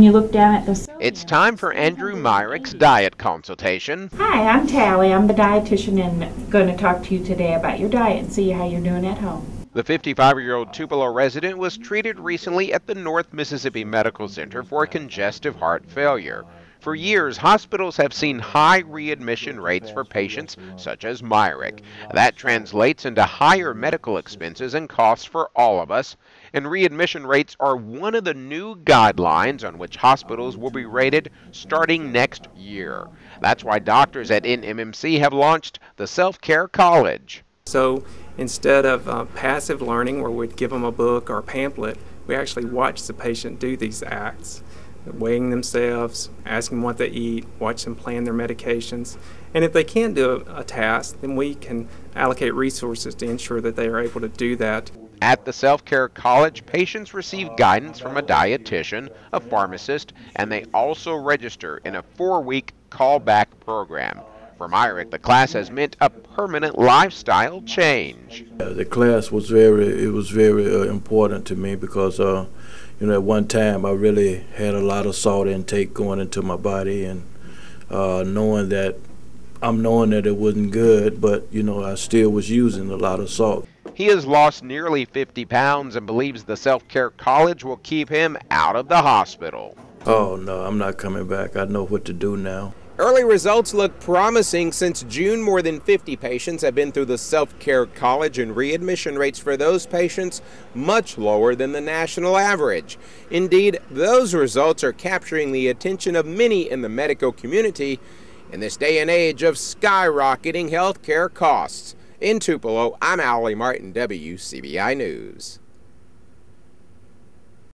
You look down at the It's time for Andrew Myrick's diet consultation. Hi, I'm Tally. I'm the dietitian and going to talk to you today about your diet and see how you're doing at home. The 55 year old Tupelo resident was treated recently at the North Mississippi Medical Center for congestive heart failure. For years, hospitals have seen high readmission rates for patients such as Myrick. That translates into higher medical expenses and costs for all of us. And readmission rates are one of the new guidelines on which hospitals will be rated starting next year. That's why doctors at NMMC have launched the Self Care College. So instead of uh, passive learning where we'd give them a book or a pamphlet, we actually watch the patient do these acts weighing themselves, asking what they eat, watch them plan their medications. And if they can't do a, a task, then we can allocate resources to ensure that they are able to do that. At the Self Care College, patients receive guidance from a dietitian, a pharmacist, and they also register in a four week callback program. For Myrick, the class has meant a permanent lifestyle change. The class was very, it was very uh, important to me because uh, you know, at one time I really had a lot of salt intake going into my body, and uh, knowing that I'm knowing that it wasn't good, but you know, I still was using a lot of salt. He has lost nearly 50 pounds and believes the Self Care College will keep him out of the hospital. Oh no, I'm not coming back. I know what to do now. Early results look promising. Since June, more than 50 patients have been through the Self Care College, and readmission rates for those patients much lower than the national average. Indeed, those results are capturing the attention of many in the medical community in this day and age of skyrocketing health care costs. In Tupelo, I'm Allie Martin, WCBI News.